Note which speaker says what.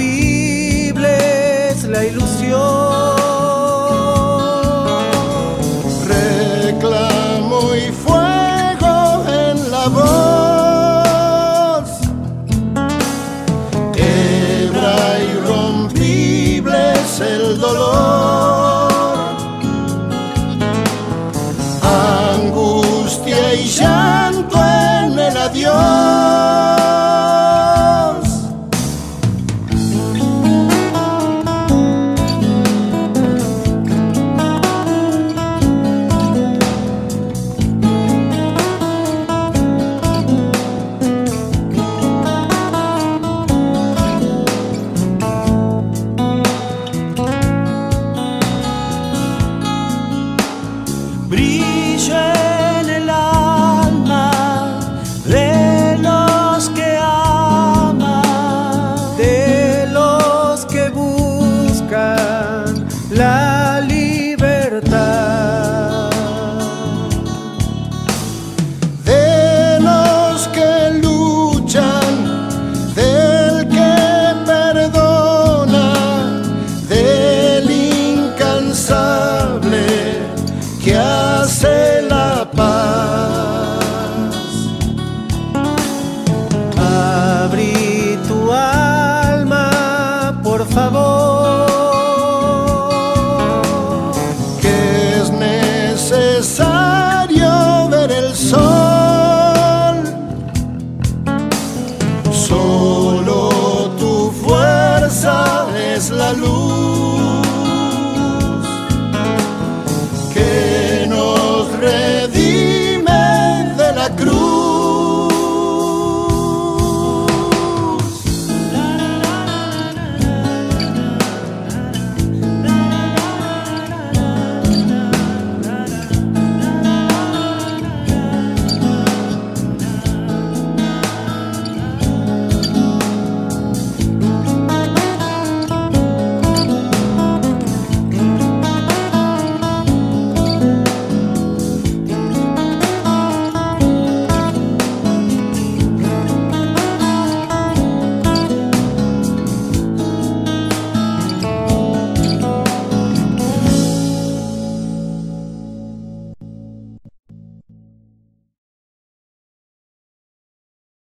Speaker 1: inconcebible la ilusión.
Speaker 2: Reclamo y fuego en la voz. la luz.